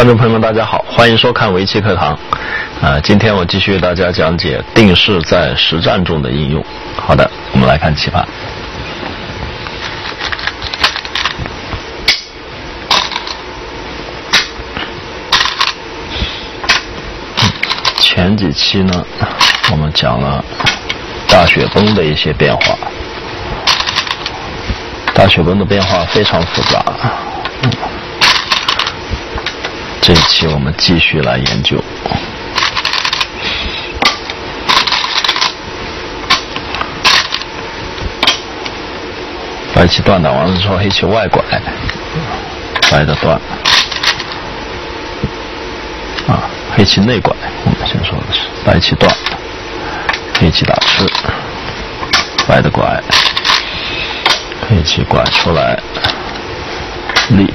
观众朋友们，大家好，欢迎收看围棋课堂。啊，今天我继续为大家讲解定式在实战中的应用。好的，我们来看棋盘。前几期呢，我们讲了大雪崩的一些变化。大雪崩的变化非常复杂。这一期我们继续来研究。白棋断挡完了之后，黑棋外拐，白的断。啊，黑棋内拐，我们先说的是白棋断，黑棋打吃，白的拐，黑棋拐出来，立。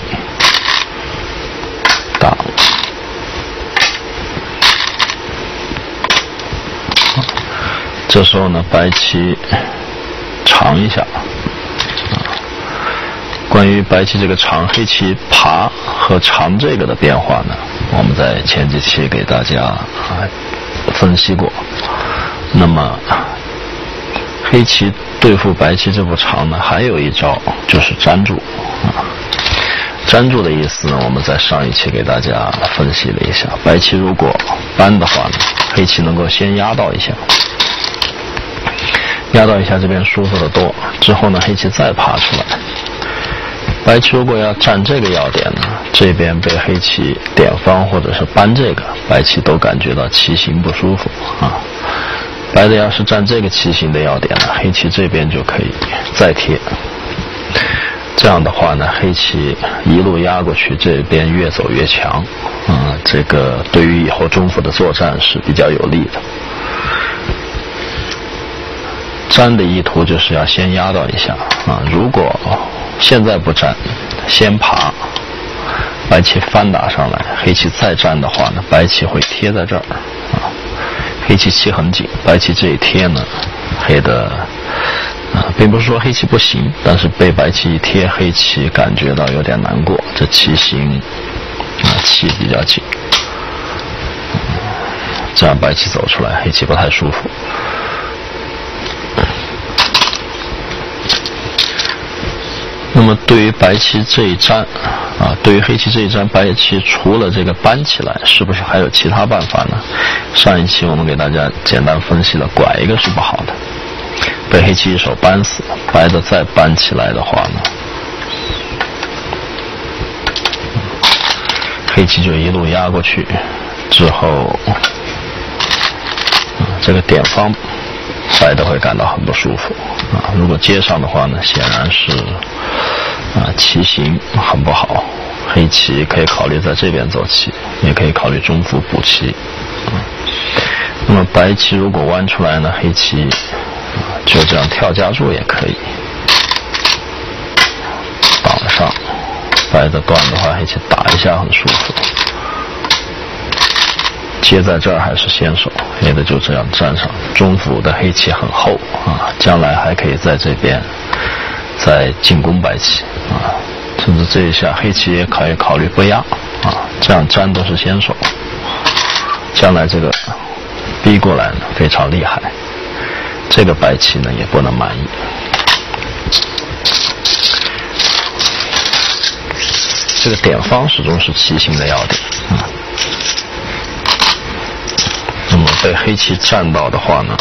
挡，这时候呢，白棋长一下。关于白棋这个长，黑棋爬和长这个的变化呢，我们在前几期给大家啊分析过。那么，黑棋对付白棋这步长呢，还有一招就是粘住啊。粘住的意思呢？我们在上一期给大家分析了一下，白棋如果扳的话呢，黑棋能够先压到一下，压到一下这边舒服的多。之后呢，黑棋再爬出来。白棋如果要占这个要点呢，这边被黑棋点方或者是扳这个，白棋都感觉到棋形不舒服啊。白的要是占这个棋形的要点呢，黑棋这边就可以再贴。这样的话呢，黑棋一路压过去，这边越走越强，嗯，这个对于以后中腹的作战是比较有利的。粘的意图就是要先压到一下啊，如果现在不粘，先爬，白棋翻打上来，黑棋再粘的话呢，白棋会贴在这儿啊，黑棋棋很紧，白棋这一贴呢，黑的。啊，并不是说黑棋不行，但是被白棋一贴，黑棋感觉到有点难过。这棋形啊，气比较紧，这样白棋走出来，黑棋不太舒服。那么对于白棋这一粘啊，对于黑棋这一粘，白棋除了这个扳起来，是不是还有其他办法呢？上一期我们给大家简单分析了，拐一个是不好的。被黑棋一手扳死，白的再扳起来的话呢，黑棋就一路压过去，之后，这个点方，白的会感到很不舒服啊。如果接上的话呢，显然是啊棋形很不好，黑棋可以考虑在这边走棋，也可以考虑中腹补棋。那么白棋如果弯出来呢，黑棋。就这样跳夹住也可以，挡上，白的断的话，黑棋打一下很舒服。接在这儿还是先手，黑的就这样站上。中府的黑棋很厚啊，将来还可以在这边再进攻白棋啊，甚至这一下黑棋也可以考虑不压啊，这样粘都是先手，将来这个逼过来呢非常厉害。这个白棋呢也不能满意，这个点方始终是棋形的要点啊么被黑棋占到的话呢，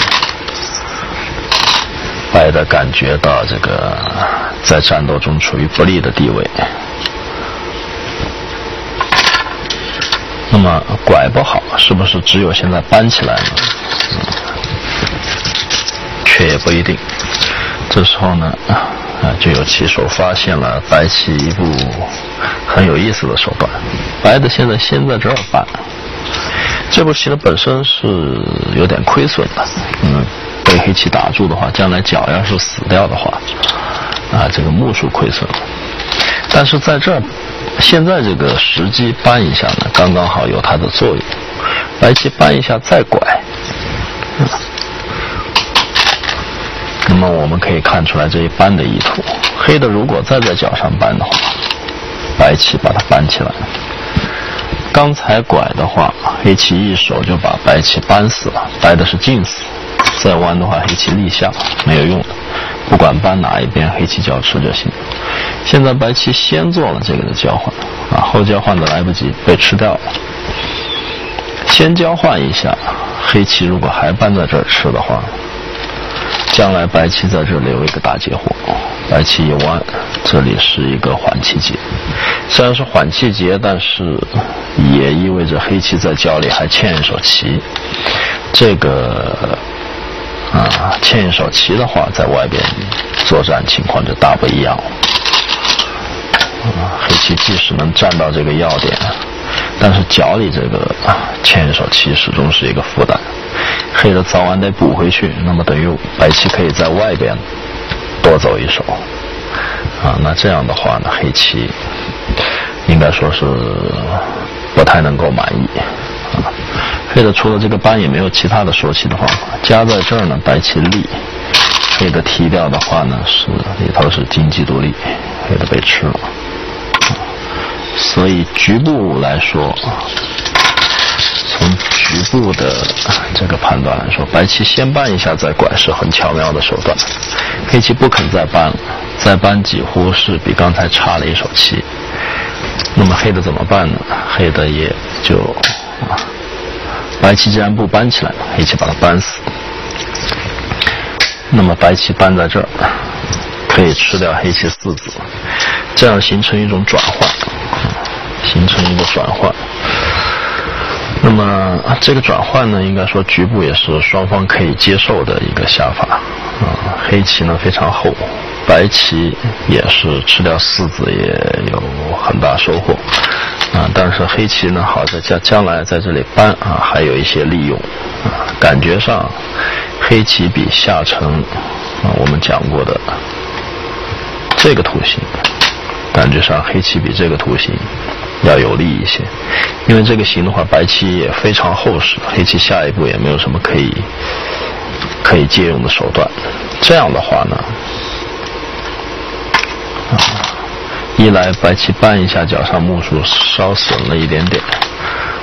白的感觉到这个在战斗中处于不利的地位。那么拐不好，是不是只有现在搬起来呢？却也不一定。这时候呢，啊，就有棋手发现了白棋一步很有意思的手段。白的现在先在这儿搬，这步棋呢本身是有点亏损的。嗯，被黑棋打住的话，将来角要是死掉的话，啊，这个目数亏损了。但是在这儿，现在这个时机搬一下呢，刚刚好有它的作用。白棋搬一下再拐。那么我们可以看出来这一扳的意图。黑的如果再在角上扳的话，白棋把它扳起来，刚才拐的话，黑棋一手就把白棋扳死了，白的是进死。再弯的话，黑棋立下没有用的，不管扳哪一边，黑棋交吃就行。现在白棋先做了这个的交换，啊，后交换的来不及，被吃掉了。先交换一下，黑棋如果还扳在这儿吃的话，将来白棋在这留一个大截活。白棋一弯，这里是一个缓气节。虽然是缓气节，但是也意味着黑棋在角里还欠一手棋。这个啊，欠一手棋的话，在外边作战情况就大不一样了。啊，黑棋即使能占到这个要点，但是脚里这个欠一手棋始终是一个负担。黑的早晚得补回去，那么等于白棋可以在外边多走一手。啊，那这样的话呢，黑棋应该说是不太能够满意。啊，黑的除了这个扳也没有其他的收棋的方法。夹在这儿呢，白棋立，黑的提掉的话呢，是里头是经济独立，黑的被吃了。所以局部来说，从局部的这个判断来说，白棋先扳一下再拐是很巧妙的手段。黑棋不肯再扳了，再扳几乎是比刚才差了一手棋。那么黑的怎么办呢？黑的也就啊，白棋既然不扳起来，黑棋把它扳死。那么白棋扳在这儿，可以吃掉黑棋四子，这样形成一种转换，形成一个转换。那么这个转换呢，应该说局部也是双方可以接受的一个下法。啊，黑棋呢非常厚，白棋也是吃掉四子也有很大收获。啊，但是黑棋呢好在将将来在这里搬啊还有一些利用。啊，感觉上黑棋比下城啊我们讲过的这个图形，感觉上黑棋比这个图形。要有利一些，因为这个形的话，白棋也非常厚实，黑棋下一步也没有什么可以可以借用的手段。这样的话呢，啊，一来白棋扳一下，脚上目数稍损了一点点；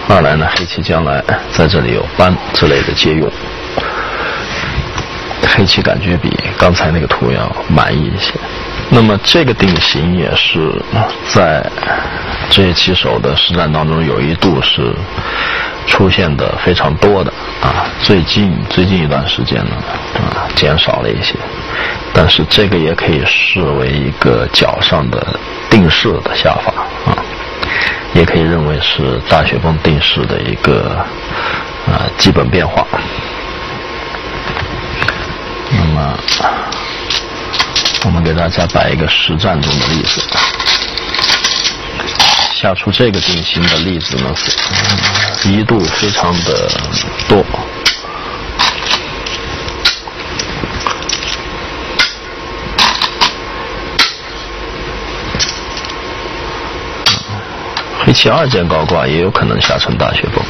二来呢，黑棋将来在这里有扳之类的借用，黑棋感觉比刚才那个图要满意一些。那么这个定型也是在这些棋手的实战当中有一度是出现的非常多的啊，最近最近一段时间呢啊减少了一些，但是这个也可以视为一个脚上的定式的下法啊，也可以认为是大雪崩定式的一个啊基本变化。那么。我们给大家摆一个实战中的例子，下出这个定型的例子呢，一度非常的多。黑棋二键高挂也有可能下成大雪崩，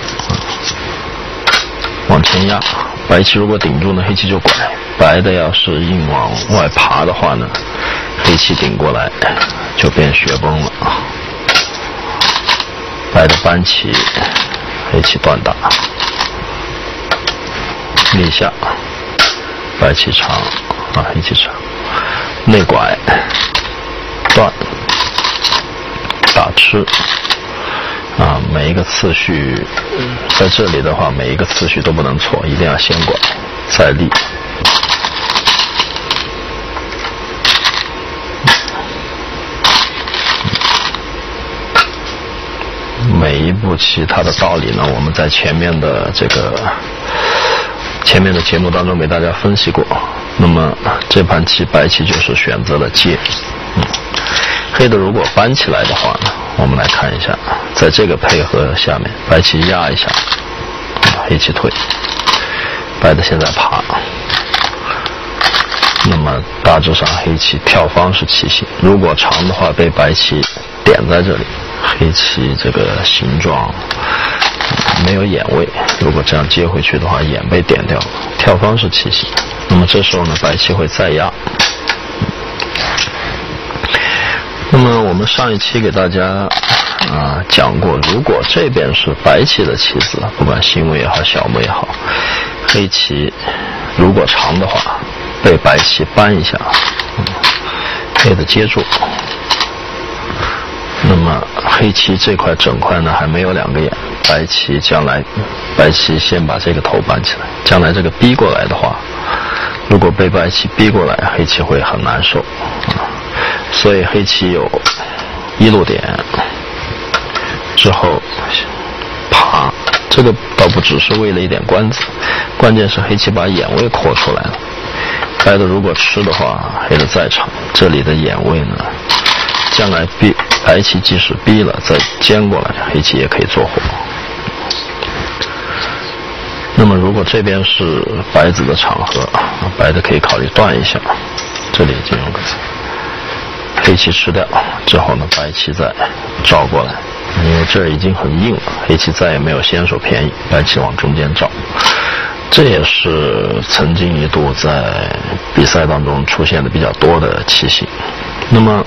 往前压，白棋如果顶住呢，黑棋就拐。白的要是硬往外爬的话呢，黑棋顶过来就变雪崩了啊。白的扳起，黑棋断打，立下，白棋长啊，黑棋长，内拐，断，打吃啊，每一个次序在这里的话，每一个次序都不能错，一定要先拐再立。每一步棋它的道理呢，我们在前面的这个前面的节目当中给大家分析过。那么这盘棋白棋就是选择了借，嗯，黑的如果搬起来的话呢，我们来看一下，在这个配合下面，白棋压一下，黑棋退，白的现在爬，那么大致上黑棋跳方是棋形，如果长的话被白棋点在这里。黑棋这个形状没有眼位，如果这样接回去的话，眼被点掉了。跳方是棋形，那么这时候呢，白棋会再压。那么我们上一期给大家啊讲过，如果这边是白棋的棋子，不管新目也好，小目也好，黑棋如果长的话，被白棋扳一下，黑的接住。那么黑棋这块整块呢还没有两个眼，白棋将来白棋先把这个头扳起来，将来这个逼过来的话，如果被白棋逼过来，黑棋会很难受啊。所以黑棋有一路点之后爬，这个倒不只是为了一点关子，关键是黑棋把眼位扩出来了。白的如果吃的话，黑的再长，这里的眼位呢？将来逼白棋即使逼了再尖过来，黑棋也可以做活。那么如果这边是白子的场合，白的可以考虑断一下，这里金融个子，黑棋吃掉之后呢，白棋再照过来，因为这已经很硬了，黑棋再也没有先手便宜，白棋往中间照，这也是曾经一度在比赛当中出现的比较多的棋形。那么。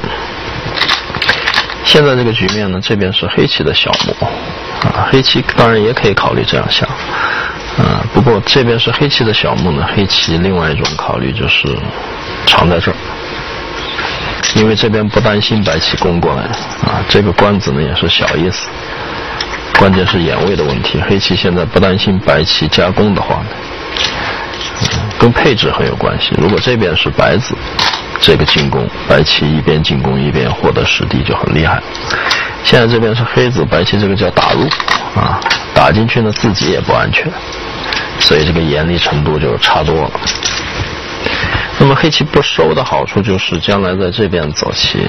现在这个局面呢，这边是黑棋的小目，啊，黑棋当然也可以考虑这样下，啊，不过这边是黑棋的小目呢，黑棋另外一种考虑就是藏在这儿，因为这边不担心白棋攻过来，啊，这个官子呢也是小意思，关键是眼位的问题，黑棋现在不担心白棋加攻的话呢，跟配置很有关系，如果这边是白子。这个进攻，白棋一边进攻一边获得实地就很厉害。现在这边是黑子，白棋这个叫打入啊，打进去呢自己也不安全，所以这个严厉程度就差多了。那么黑棋不收的好处就是将来在这边走棋，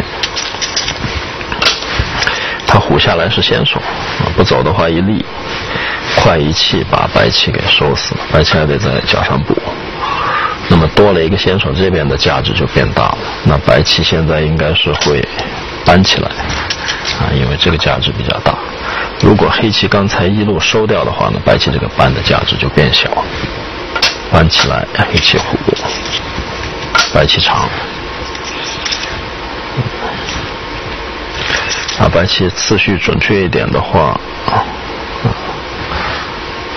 他虎下来是先手，不走的话一立，快一气把白棋给收死，白棋还得在脚上补。那么多了一个先手，这边的价值就变大了。那白棋现在应该是会搬起来啊，因为这个价值比较大。如果黑棋刚才一路收掉的话呢，白棋这个搬的价值就变小。搬起来，黑棋虎，白棋长。啊，白棋次序准确一点的话。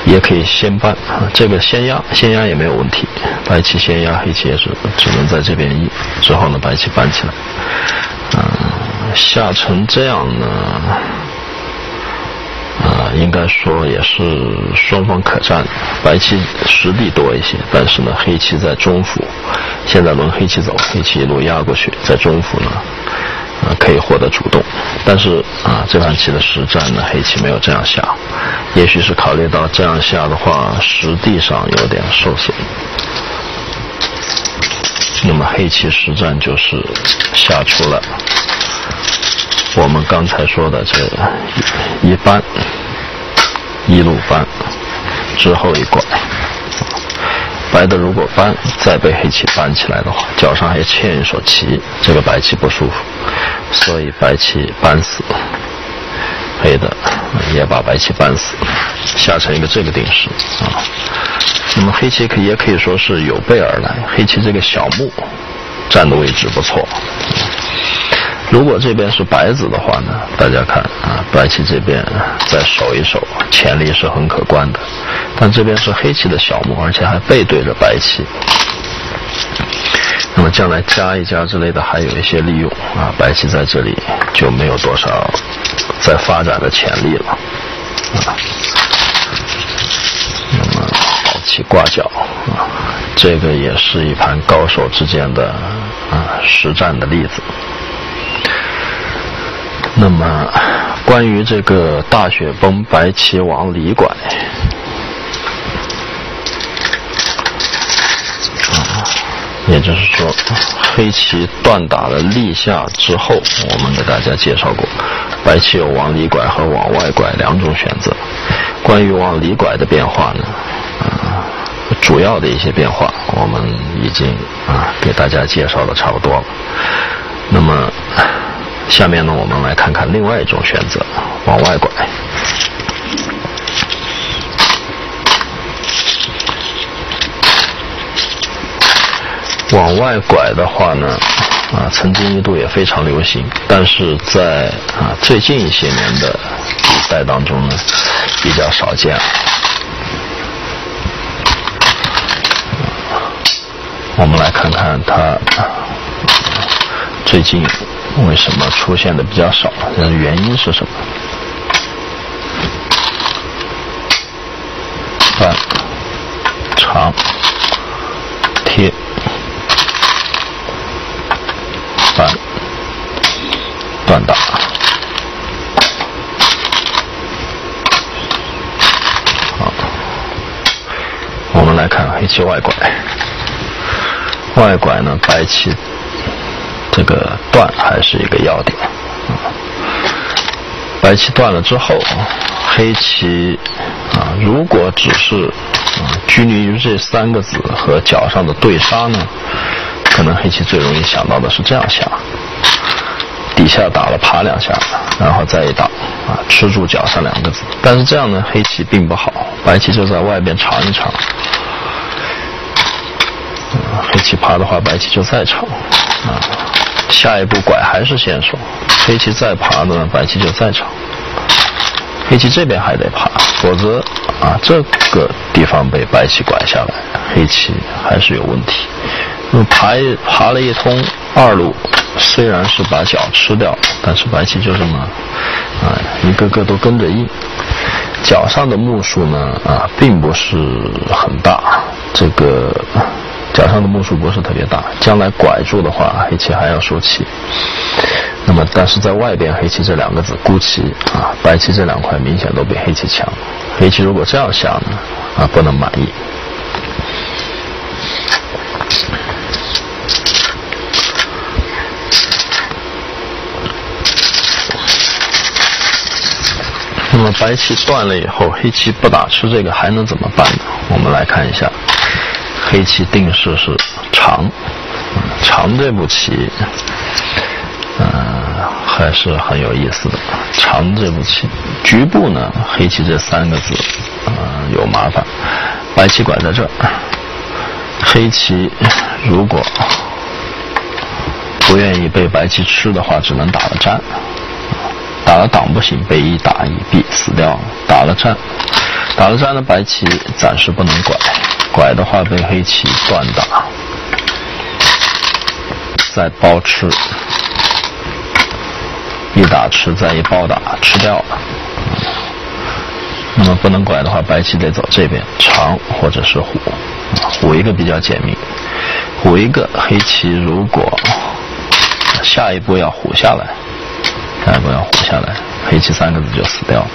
也可以先搬啊，这个先压，先压也没有问题。白棋先压，黑棋也是只能在这边一，之后呢，白棋搬起来，嗯，下成这样呢，啊，应该说也是双方可战。白棋实地多一些，但是呢，黑棋在中府，现在轮黑棋走，黑棋一路压过去，在中府呢。啊，可以获得主动，但是啊，这盘棋的实战呢，黑棋没有这样下，也许是考虑到这样下的话，实地上有点受损。那么黑棋实战就是下出了我们刚才说的这一扳，一路扳，之后一拐。白的如果扳，再被黑棋扳起来的话，脚上还欠一手棋，这个白棋不舒服，所以白棋扳死，黑的也把白棋扳死，下成一个这个定式啊。那么黑棋可也可以说是有备而来，黑棋这个小目站的位置不错。如果这边是白子的话呢，大家看啊，白棋这边再守一守，潜力是很可观的。但这边是黑棋的小目，而且还背对着白棋，那么将来加一加之类的，还有一些利用啊。白棋在这里就没有多少再发展的潜力了啊。那么好棋挂角啊，这个也是一盘高手之间的啊实战的例子。那么，关于这个大雪崩白棋往里拐，也就是说，黑棋断打了立下之后，我们给大家介绍过，白棋有往里拐和往外拐两种选择。关于往里拐的变化呢，主要的一些变化，我们已经啊给大家介绍的差不多了。那么。下面呢，我们来看看另外一种选择，往外拐。往外拐的话呢，啊，曾经一度也非常流行，但是在啊最近一些年的比赛当中呢，比较少见了。我们来看看它最近为什么出现的比较少，原因是什么？翻长贴。翻断打，好，我们来看黑棋外拐，外拐呢，白棋这个断还是一个要点，白棋断了之后，黑棋啊，如果只是啊拘泥于这三个子和角上的对杀呢？可能黑棋最容易想到的是这样想：底下打了爬两下，然后再一打，啊，吃住脚上两个子。但是这样呢，黑棋并不好，白棋就在外边尝一尝。黑棋爬的话，白棋就再尝。啊，下一步拐还是先手，黑棋再爬呢，白棋就再尝。黑棋这边还得爬，否则啊，这个地方被白棋拐下来，黑棋还是有问题。那么爬一爬了一通二路，虽然是把角吃掉，但是白棋就这么啊一个个都跟着硬。角上的目数呢啊并不是很大，这个脚上的目数不是特别大。将来拐住的话，黑棋还要收棋。那么但是在外边，黑棋这两个子孤棋啊，白棋这两块明显都比黑棋强。黑棋如果这样下呢啊不能满意。那么白棋断了以后，黑棋不打吃这个还能怎么办呢？我们来看一下，黑棋定式是长，长这步棋，嗯，还是很有意思的。长这步棋，局部呢，黑棋这三个字，嗯，有麻烦。白棋拐在这儿，黑棋如果不愿意被白棋吃的话，只能打了战。打了挡不行，被一打一毙死掉了。打了战，打了战的白棋暂时不能拐，拐的话被黑棋断打，再包吃，一打吃，再一包打吃掉了。那么不能拐的话，白棋得走这边长或者是虎，虎一个比较简明，虎一个黑棋如果下一步要虎下来。下一步要虎下来，黑棋三个字就死掉。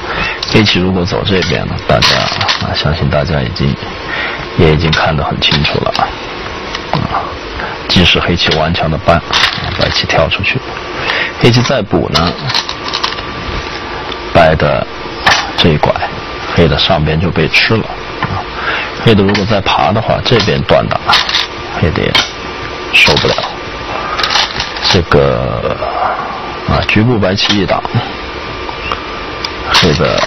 黑棋如果走这边呢，大家啊，相信大家已经也已经看得很清楚了啊。啊，即使黑棋顽强的搬，白棋跳出去，黑棋再补呢，白的这一拐，黑的上边就被吃了。啊，黑的如果再爬的话，这边断打，黑的也受不了。这个。啊，局部白棋一挡，这个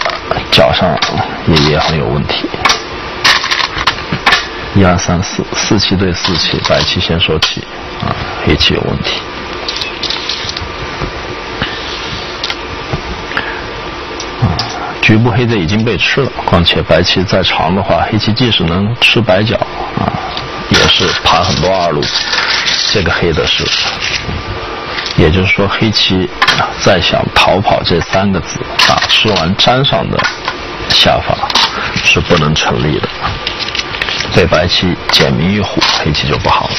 脚上也也很有问题。一二三四，四七对四七，白棋先收起，啊，黑棋有问题。局部黑的已经被吃了，况且白棋再长的话，黑棋即使能吃白角，啊，也是爬很多二路，这个黑的是。也就是说，黑棋再想逃跑这三个子，啊用完粘上的下法是不能成立的。被白棋简明一虎，黑棋就不好了。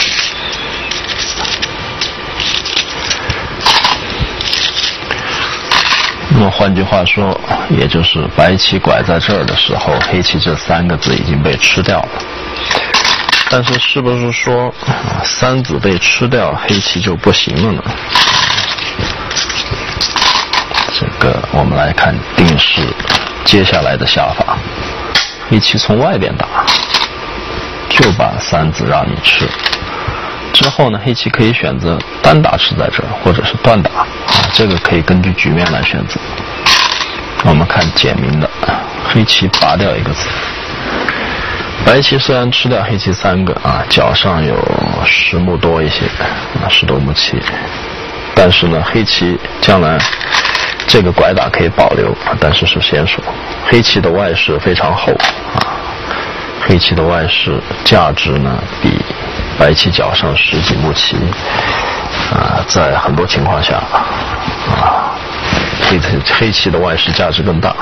那么换句话说，也就是白棋拐在这儿的时候，黑棋这三个子已经被吃掉了。但是，是不是说三子被吃掉，黑棋就不行了呢？这个我们来看定式接下来的下法，黑棋从外边打，就把三子让你吃。之后呢，黑棋可以选择单打吃在这儿，或者是断打，啊，这个可以根据局面来选择。我们看简明的，黑棋拔掉一个子。白棋虽然吃掉黑棋三个啊，脚上有十目多一些啊，十多目棋，但是呢，黑棋将来这个拐打可以保留，但是是先手。黑棋的外势非常厚啊，黑棋的外势价值呢比白棋脚上十几目棋啊，在很多情况下啊，黑黑棋的外势价值更大。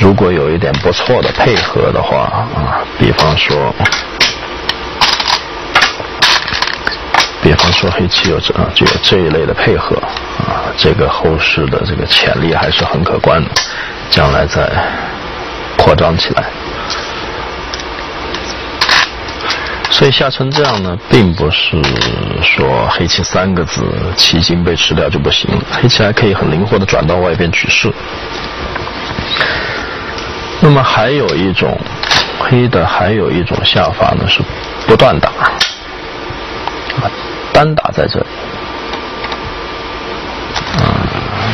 如果有一点不错的配合的话啊，比方说，比方说黑棋有这啊就有这一类的配合啊，这个后市的这个潜力还是很可观的，将来再扩张起来。所以下成这样呢，并不是说黑棋三个子棋筋被吃掉就不行，黑棋还可以很灵活的转到外边取势。那么还有一种黑的，还有一种下法呢，是不断打，单打在这里。啊，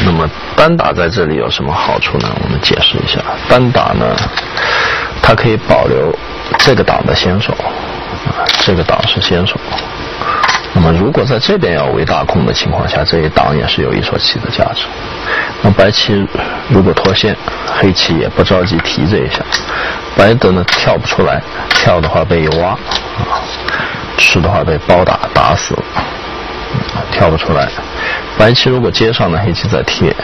那么单打在这里有什么好处呢？我们解释一下，单打呢，它可以保留这个档的先手，啊，这个档是先手。那么如果在这边要围大空的情况下，这一档也是有一手棋的价值。那白棋如果脱线，黑棋也不着急提这一下，白的呢跳不出来，跳的话被一挖，啊，吃的话被包打打死了，跳不出来。白棋如果接上了，黑棋再贴，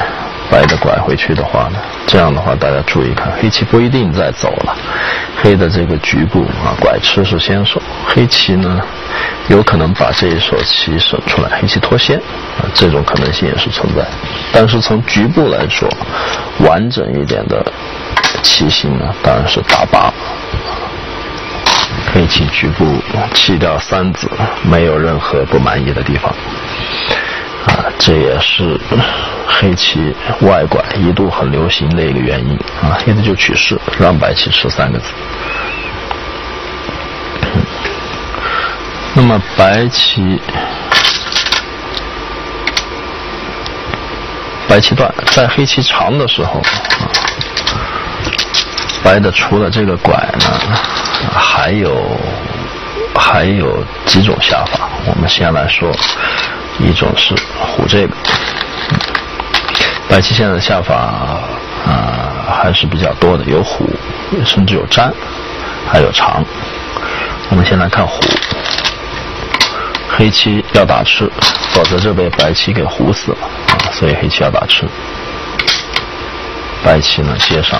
白的拐回去的话呢，这样的话大家注意看，黑棋不一定再走了，黑的这个局部啊拐吃是先手，黑棋呢有可能把这一手棋省出来，黑棋脱先啊，这种可能性也是存在。但是从局部来说，完整一点的棋形呢，当然是大八，黑棋局部弃掉三子，没有任何不满意的地方。啊，这也是黑棋外拐一度很流行的一个原因啊，黑子就取势让白棋吃三个子。那么白棋白棋断，在黑棋长的时候啊，白的除了这个拐呢，还有还有几种下法，我们先来说。一种是虎这个，白棋现在下法啊还是比较多的，有虎，甚至有粘，还有长。我们先来看虎，黑棋要打吃，否则就被白棋给虎死了啊，所以黑棋要打吃。白棋呢接上，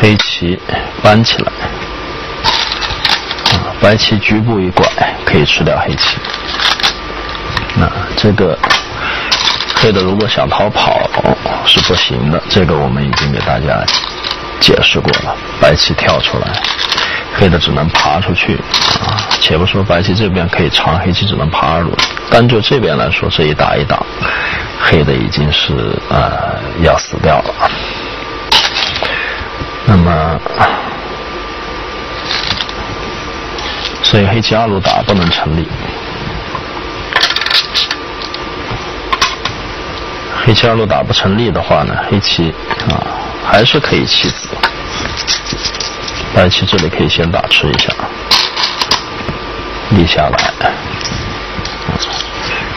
黑棋搬起来，啊，白棋局部一拐可以吃掉黑棋。那这个黑的如果想逃跑是不行的，这个我们已经给大家解释过了。白棋跳出来，黑的只能爬出去啊。且不说白棋这边可以长，黑棋只能爬二路。单就这边来说，这一打一挡，黑的已经是呃要死掉了。那么，所以黑棋二路打不能成立。黑棋二路打不成立的话呢，黑棋啊还是可以弃子。白棋这里可以先打吃一下，立下来。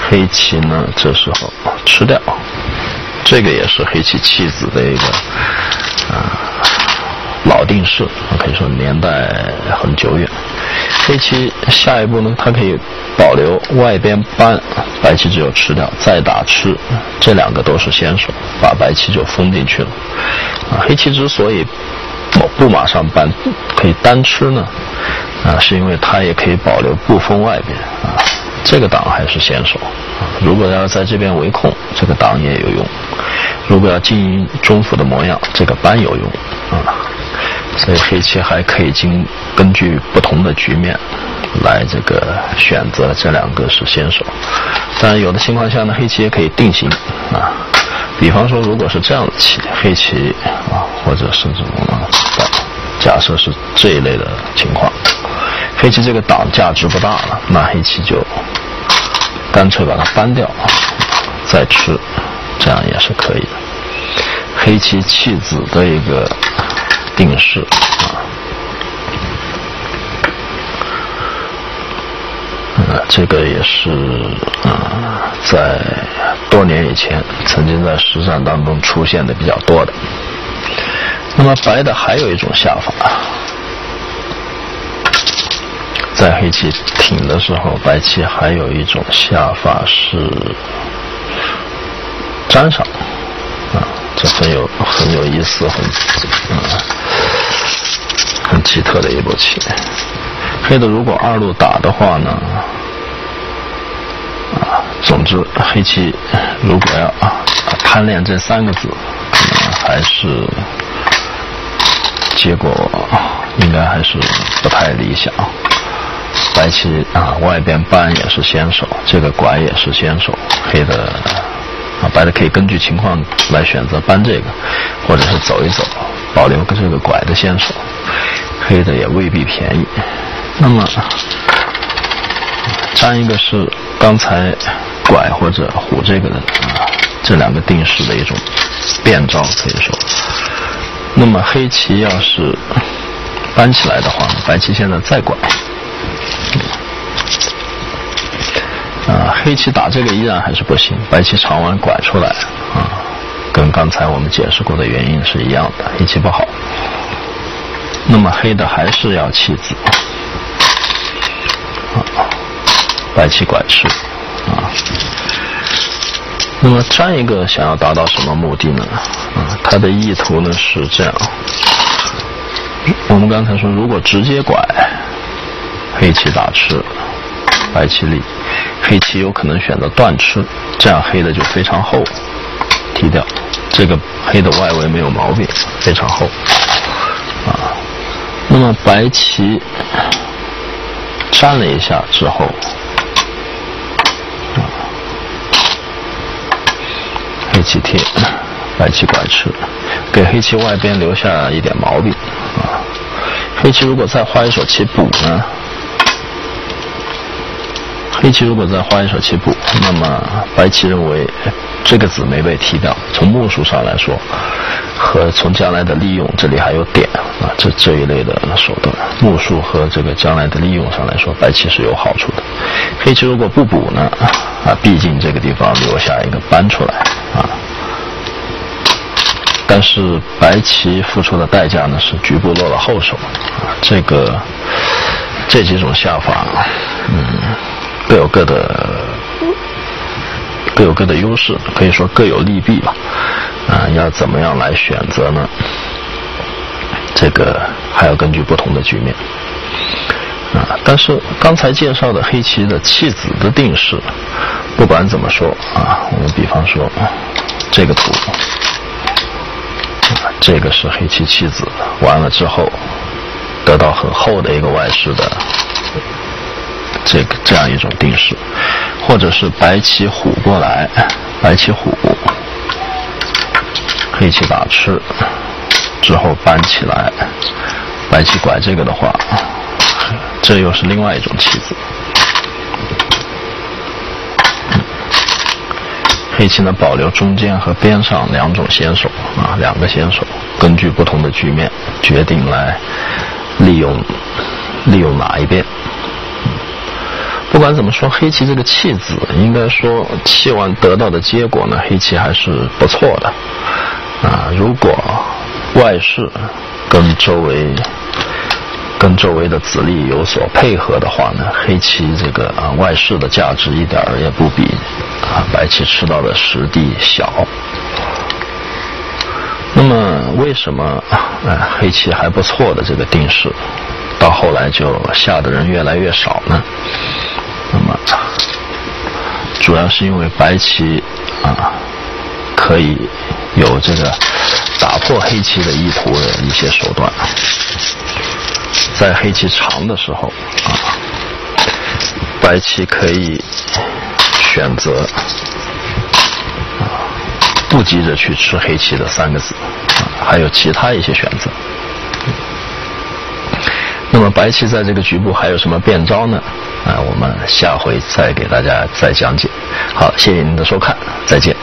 黑棋呢这时候吃掉，这个也是黑棋弃子的一个啊老定式，可以说年代很久远。黑棋下一步呢，它可以保留外边搬，白棋只有吃掉，再打吃，这两个都是先手，把白棋就封进去了。啊，黑棋之所以不不马上搬，可以单吃呢，啊，是因为它也可以保留不封外边，啊，这个挡还是先手。如果要在这边围控，这个挡也有用；如果要经营中府的模样，这个扳有用，啊。所以黑棋还可以经根据不同的局面来这个选择这两个是先手，当然有的情况下呢，黑棋也可以定型啊。比方说，如果是这样的棋，黑棋啊，或者是这种假设是这一类的情况，黑棋这个挡价值不大了，那黑棋就干脆把它搬掉啊，再吃，这样也是可以的。黑棋弃子的一个。定式啊，这个也是啊，在多年以前，曾经在实战当中出现的比较多的。那么白的还有一种下法，在黑棋挺的时候，白棋还有一种下法是粘上。很有很有意思，很啊很奇特的一步棋。黑的如果二路打的话呢，啊，总之黑棋如果要啊贪恋这三个字，可能还是。结果应该还是不太理想。白棋啊，外边搬也是先手，这个拐也是先手。黑的啊，白的可以根据情况来选择搬这个，或者是走一走，保留这个拐的先手。黑的也未必便宜。那么粘一个是刚才拐或者虎这个的啊，这两个定式的一种变招，可以说。那么黑棋要是搬起来的话，白棋现在再拐，啊，黑棋打这个依然还是不行，白棋长弯拐出来，啊，跟刚才我们解释过的原因是一样的，黑棋不好。那么黑的还是要弃子，啊，白棋拐吃，啊。那么粘一个想要达到什么目的呢？啊，它的意图呢是这样。我们刚才说，如果直接拐，黑棋打吃，白棋立，黑棋有可能选择断吃，这样黑的就非常厚，踢掉。这个黑的外围没有毛病，非常厚。啊，那么白棋粘了一下之后。啊黑棋贴，白棋拐吃，给黑棋外边留下一点毛病啊。黑棋如果再花一手棋补呢？黑棋如果再花一手棋补，那么白棋认为这个子没被踢掉。从目数上来说，和从将来的利用，这里还有点啊，这这一类的手段，目数和这个将来的利用上来说，白棋是有好处的。黑棋如果不补呢？啊，毕竟这个地方留下一个搬出来啊，但是白棋付出的代价呢是局部落了后手啊，这个这几种下法，嗯，各有各的各有各的优势，可以说各有利弊吧，啊，要怎么样来选择呢？这个还要根据不同的局面。啊，但是刚才介绍的黑棋的弃子的定式，不管怎么说啊，我们比方说这个图，这个是黑棋弃子，完了之后得到很厚的一个外势的这个这样一种定式，或者是白棋虎过来，白棋虎，黑棋打吃之后搬起来，白棋拐这个的话。这又是另外一种棋子。黑棋呢，保留中间和边上两种先手啊，两个先手，根据不同的局面决定来利用利用哪一边。不管怎么说，黑棋这个弃子，应该说弃完得到的结果呢，黑棋还是不错的啊。如果外势跟周围。跟周围的子力有所配合的话呢，黑棋这个啊外势的价值一点儿也不比啊白棋吃到的实地小。那么为什么啊黑棋还不错的这个定式，到后来就下的人越来越少呢？那么主要是因为白棋啊可以有这个打破黑棋的意图的一些手段。在黑棋长的时候啊，白棋可以选择啊，不急着去吃黑棋的三个子啊，还有其他一些选择。那么白棋在这个局部还有什么变招呢？啊，我们下回再给大家再讲解。好，谢谢您的收看，再见。